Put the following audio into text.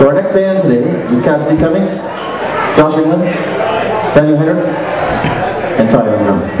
So our next band today is Cassidy Cummings, Josh England, Daniel Hendricks, and Tyler on.